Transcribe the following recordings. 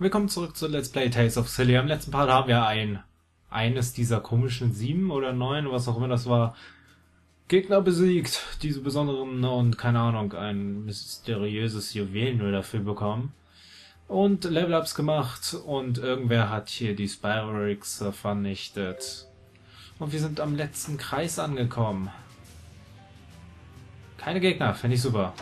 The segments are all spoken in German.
Willkommen zurück zu Let's Play Tales of Silly. Im letzten Part haben wir ein eines dieser komischen sieben oder neun, was auch immer das war, Gegner besiegt, diese besonderen und keine Ahnung, ein mysteriöses Juwel nur dafür bekommen. Und Level-Ups gemacht und irgendwer hat hier die Spyrix vernichtet. Und wir sind am letzten Kreis angekommen. Keine Gegner, finde ich super.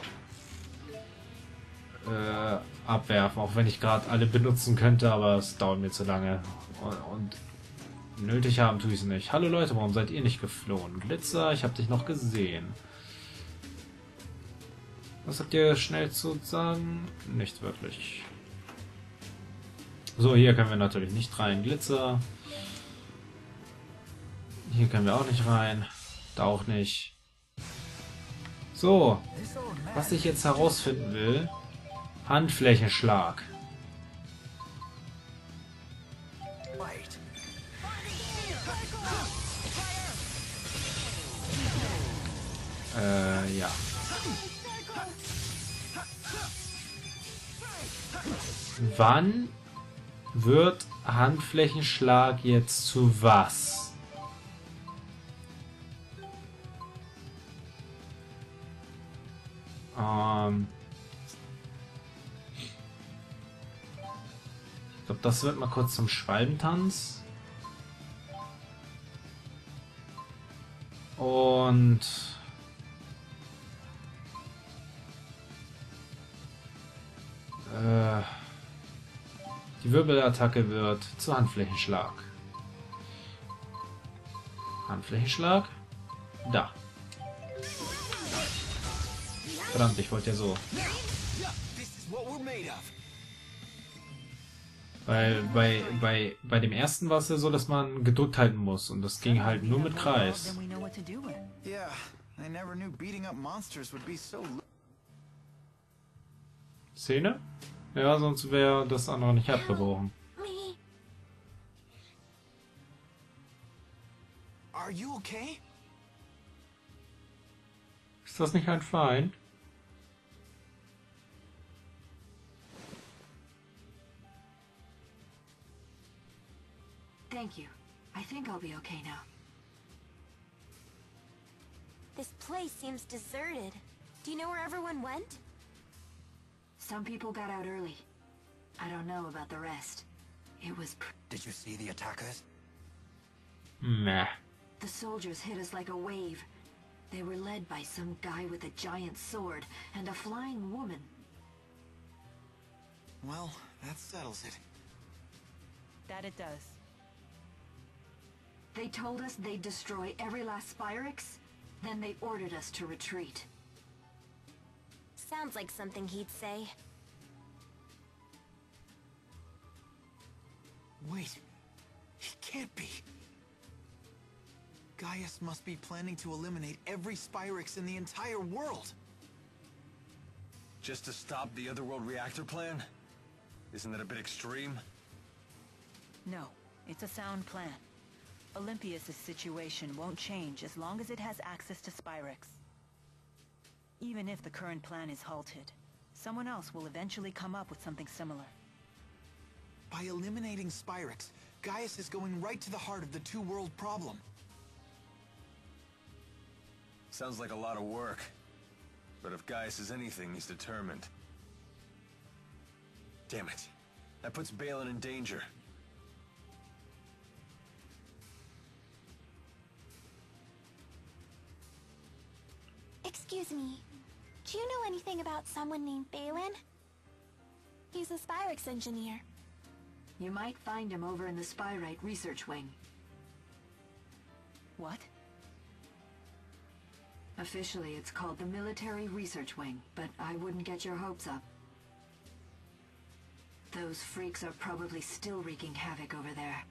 Äh, abwerfen, auch wenn ich gerade alle benutzen könnte, aber es dauert mir zu lange. Und, und nötig haben tue ich es nicht. Hallo Leute, warum seid ihr nicht geflohen? Glitzer, ich habe dich noch gesehen. Was habt ihr schnell zu sagen? Nicht wirklich. So, hier können wir natürlich nicht rein. Glitzer. Hier können wir auch nicht rein. Da auch nicht. So, was ich jetzt herausfinden will, Handflächenschlag. Äh, ja. Wann wird Handflächenschlag jetzt zu was? Ähm glaube, das wird mal kurz zum Schwalbentanz. Und äh, die Wirbelattacke wird zu Handflächenschlag. Handflächenschlag? Da. Verdammt, ich wollte ja so. Weil bei, bei, bei dem ersten war es ja so, dass man gedrückt halten muss und das ging halt nur mit Kreis. Szene? Ja, sonst wäre das andere nicht abgebrochen. Ist das nicht ein Feind? Thank you. I think I'll be okay now. This place seems deserted. Do you know where everyone went? Some people got out early. I don't know about the rest. It was Did you see the attackers? Meh. The soldiers hit us like a wave. They were led by some guy with a giant sword and a flying woman. Well, that settles it. That it does. They told us they'd destroy every last Spyrix, then they ordered us to retreat. Sounds like something he'd say. Wait. He can't be. Gaius must be planning to eliminate every Spyrix in the entire world. Just to stop the Otherworld reactor plan? Isn't that a bit extreme? No, it's a sound plan. Olympias' situation won't change as long as it has access to Spyrix. Even if the current plan is halted, someone else will eventually come up with something similar. By eliminating Spyrix, Gaius is going right to the heart of the two-world problem. Sounds like a lot of work. But if Gaius is anything, he's determined. Damn it. That puts Balin in danger. Excuse me. Do you know anything about someone named Balin? He's a Spyrix engineer. You might find him over in the Spyrite research wing. What? Officially, it's called the Military Research Wing, but I wouldn't get your hopes up. Those freaks are probably still wreaking havoc over there.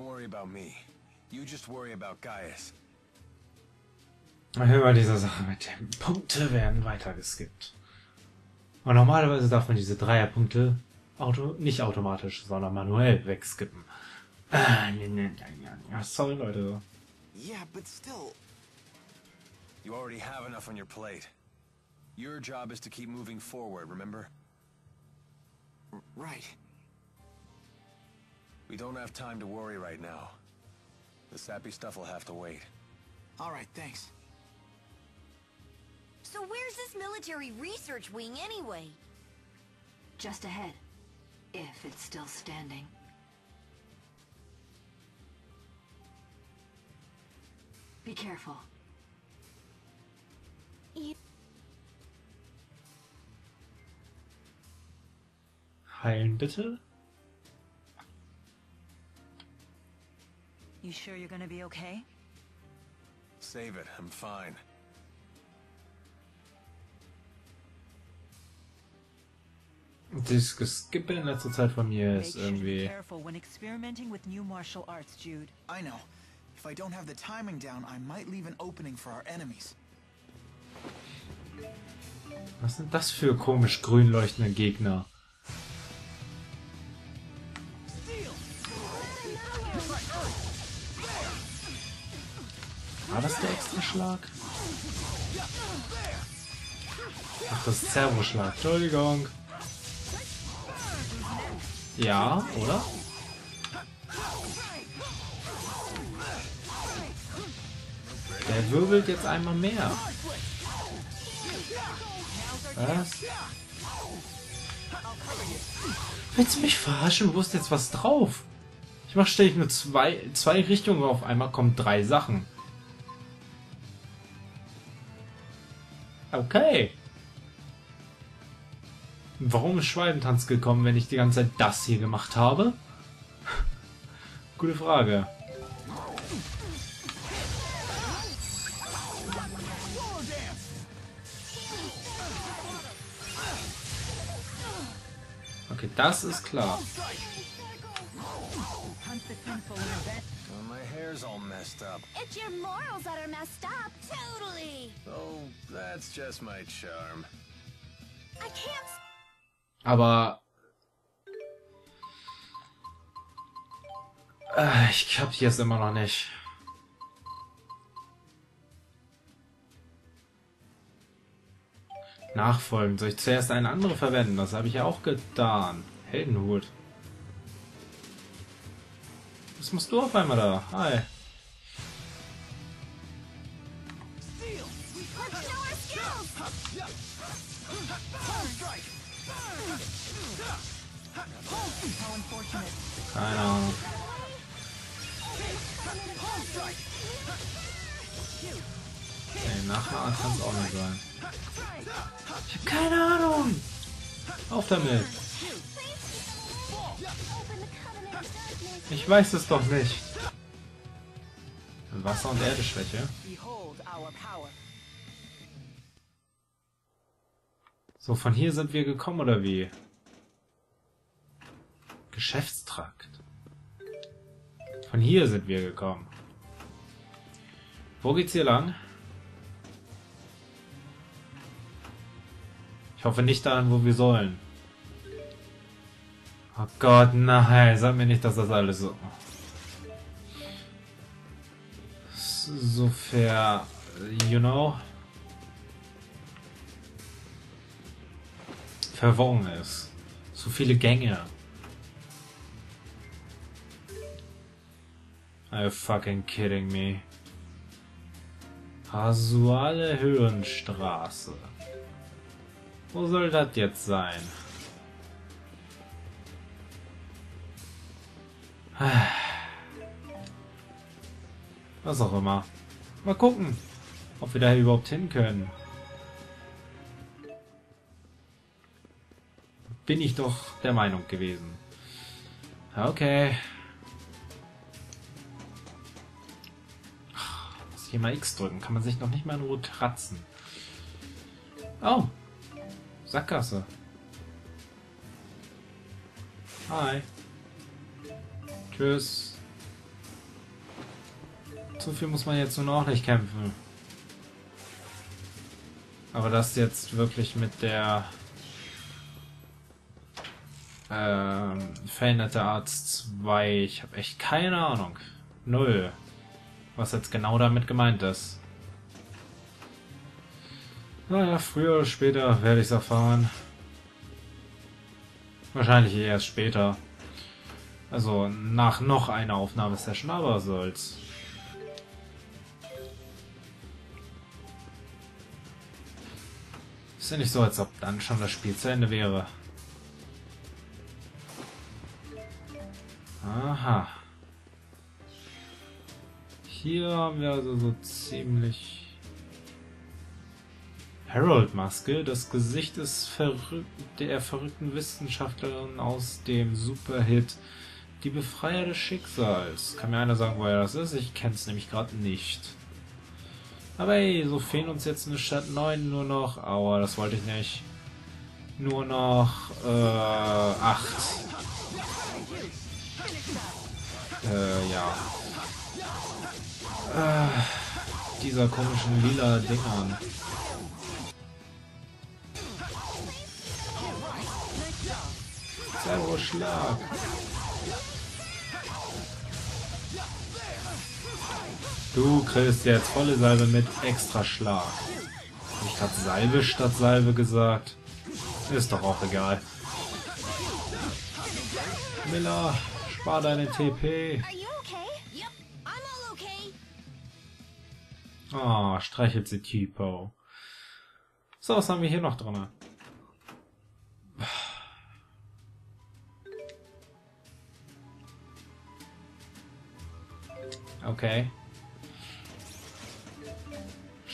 Don't worry about me. You just worry about Gaius. Immer diese Sache mit den Punkte werden weitergeskippt. Und normalerweise darf man diese Dreierpunkte auto nicht automatisch, sondern manuell wegskippen. Ah, nee, nee, nee, nee. Sorry, Leute. Yeah, but still, You already have enough on your plate. Your job is to keep moving forward, remember? r- right. We don't have time to worry right now. The sappy stuff will have to wait. All right, thanks. So where's this military research wing anyway? Just ahead. If it's still standing. Be careful. You, You sure you're gonna be okay? Save it, I'm fine. Das Geskippe in letzter Zeit von mir ist irgendwie... careful when experimenting with new martial arts, Jude. I know. If I don't have the timing down, I might leave an opening for our enemies. Was sind das für komisch grün leuchtende Gegner? War das der Extraschlag? Ach, das ist Servoschlag. Entschuldigung. Ja, oder? Der wirbelt jetzt einmal mehr. Was? Willst du mich verarschen? Wo ist jetzt was drauf? Ich mach ständig nur zwei, zwei Richtungen auf einmal, kommen drei Sachen. Okay. Warum ist Schweidentanz gekommen, wenn ich die ganze Zeit das hier gemacht habe? Gute Frage. Okay, das ist klar. Hair's all messed up. it's your morals that are messed up. Totally. Oh, that's just my charm. I can't. Aber... Äh, ich kapiere es immer noch nicht. Nachfolgen. Soll ich zuerst eine andere verwenden? Das habe ich ja auch getan. Heldenhut. Was machst du auf einmal da? Hi. Keine Ahnung. Ey, nachher kann es auch nicht sein. Ich hab keine Ahnung. Auf damit. Ich weiß es doch nicht. Wasser- und Erdeschwäche. So, von hier sind wir gekommen, oder wie? Geschäftstrakt. Von hier sind wir gekommen. Wo geht's hier lang? Ich hoffe nicht daran, wo wir sollen. Oh Gott, nein, sag mir nicht, dass das alles so... So fair, you know? verworren ist. So viele Gänge. Are you fucking kidding me? Rasuale Höhenstraße. Wo soll das jetzt sein? Was auch immer. Mal gucken, ob wir da überhaupt hin können. Bin ich doch der Meinung gewesen. Okay. Muss ich hier mal X drücken? Kann man sich noch nicht mal in Ruhe kratzen. Oh. Sackgasse. Hi. Tschüss. So viel muss man jetzt nur noch nicht kämpfen. Aber das jetzt wirklich mit der Ähm, veränderte Arzt 2. Ich habe echt keine Ahnung. Null. Was jetzt genau damit gemeint ist. Naja, früher oder später werde ich es erfahren. Wahrscheinlich erst später. Also nach noch einer Aufnahmesession, aber soll's. Ist ja nicht so, als ob dann schon das Spiel zu Ende wäre. Aha. Hier haben wir also so ziemlich... Harold-Maske, das Gesicht des verrück der verrückten Wissenschaftlerin aus dem Superhit Die Befreier des Schicksals. Kann mir einer sagen, woher das ist? Ich kenn's nämlich gerade nicht. Aber ey, so fehlen uns jetzt eine Stadt 9 nur noch. Aua, das wollte ich nicht. Nur noch äh, 8. Äh, ja. Äh, dieser komischen lila Dingern. Servo Schlag. Du kriegst jetzt volle Salbe mit extra Schlag. Ich hab Salbe statt Salbe gesagt. Ist doch auch egal. Miller, spar deine TP. Ah, streichelt sie Tipo. So, was haben wir hier noch drin? Okay.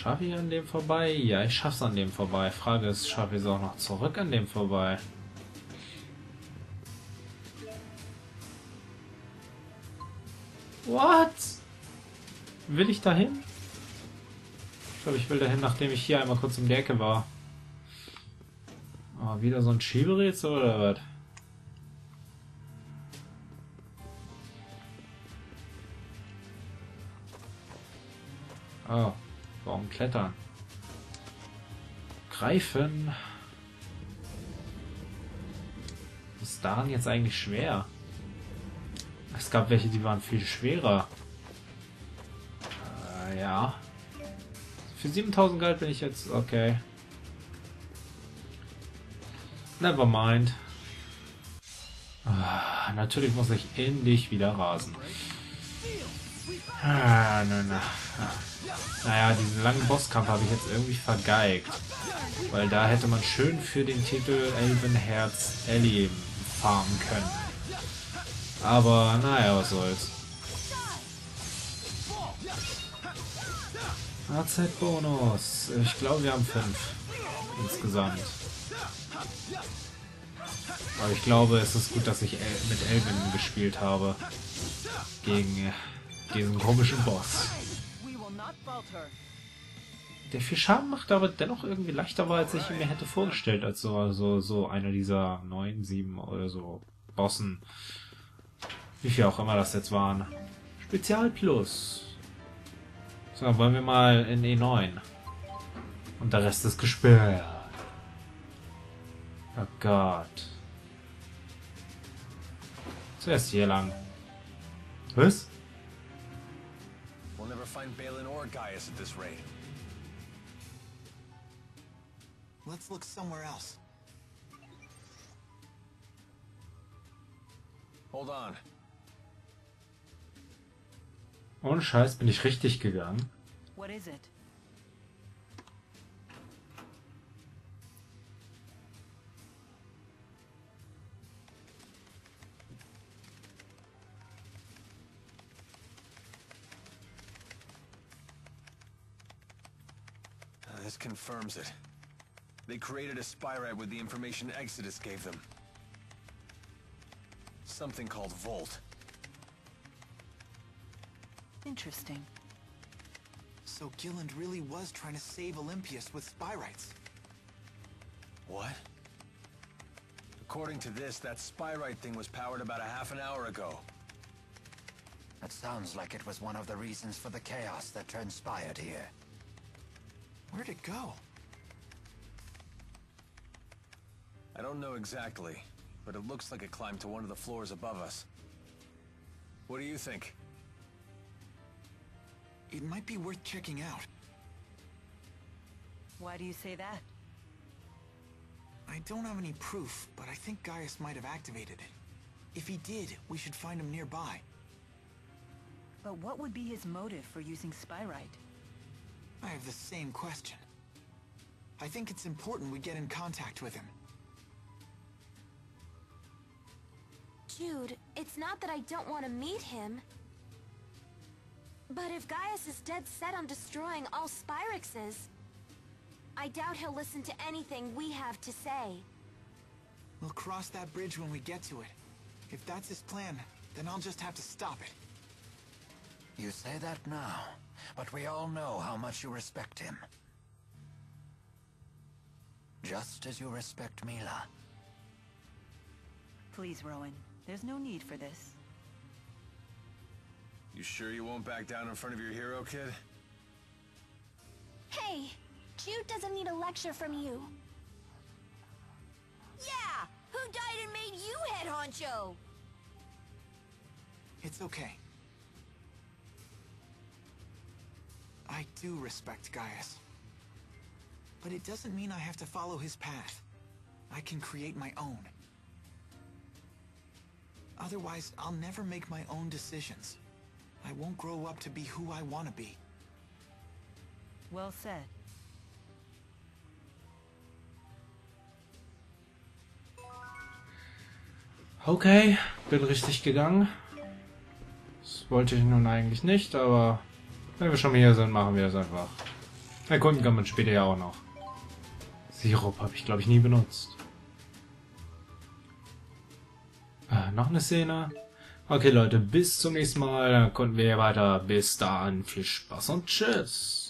Schaffe ich an dem vorbei? Ja, ich schaff's an dem vorbei. Frage ist, schaffe ich es auch noch zurück an dem vorbei? What? Will ich dahin? Ich glaube, ich will dahin, nachdem ich hier einmal kurz um die Ecke war. Oh, wieder so ein Schieberätsel oder was? Oh, warum klettern? Greifen. Was ist daran jetzt eigentlich schwer? Es gab welche, die waren viel schwerer. Äh, ja. Für 7000 Gold bin ich jetzt... Okay. Never mind. Ah, natürlich muss ich in dich wieder rasen. Ah, na, na. Naja, diesen langen Bosskampf habe ich jetzt irgendwie vergeigt. Weil da hätte man schön für den Titel Elvenherz Ellie farmen können. Aber naja, was soll's. AZ-Bonus. Ich glaube, wir haben fünf insgesamt. Aber ich glaube, es ist gut, dass ich El mit Elvin gespielt habe. Gegen diesen komischen Boss. Der viel Schaden macht, aber dennoch irgendwie leichter war, als ich mir hätte vorgestellt, als so, so, so einer dieser neun, sieben oder so Bossen. Wie viel auch immer das jetzt waren. Spezial Plus. So, wollen wir mal in E9. Und der Rest ist gesperrt. Oh Gott. Zuerst hier lang. Was? Or Gaius at this rate. Let's look somewhere else. Hold on. Ohne Scheiß bin ich richtig gegangen. What is it? Confirms it. They created a spyrite with the information Exodus gave them. Something called Volt. Interesting. So Gilland really was trying to save Olympias with Spyrites. What? According to this, that spyrite thing was powered about a half an hour ago. That sounds like it was one of the reasons for the chaos that transpired here. Where'd it go? I don't know exactly, but it looks like it climbed to one of the floors above us. What do you think? It might be worth checking out. Why do you say that? I don't have any proof, but I think Gaius might have activated it. If he did, we should find him nearby. But what would be his motive for using Spyrite? I have the same question. I think it's important we get in contact with him. Jude, it's not that I don't want to meet him. But if Gaius is dead set on destroying all Spyrexes, I doubt he'll listen to anything we have to say. We'll cross that bridge when we get to it. If that's his plan, then I'll just have to stop it. You say that now, but we all know how much you respect him. Just as you respect Mila. Please, Rowan. There's no need for this. You sure you won't back down in front of your hero, kid? Hey, Jude doesn't need a lecture from you. Yeah! Who died and made you head honcho? It's okay. I do respect Gaius. But it doesn't mean I have to follow his path. I can create my own. Otherwise, I'll never make my own decisions. I won't grow up to be who I want to be. Well said. Okay, bin richtig gegangen. Das wollte ich nun eigentlich nicht, aber wenn wir schon hier sind, machen wir es einfach. Erkunden kann man später ja auch noch. Sirup habe ich, glaube ich, nie benutzt. Äh, noch eine Szene. Okay, Leute, bis zum nächsten Mal. Dann konnten wir weiter. Bis dann. Viel Spaß und Tschüss.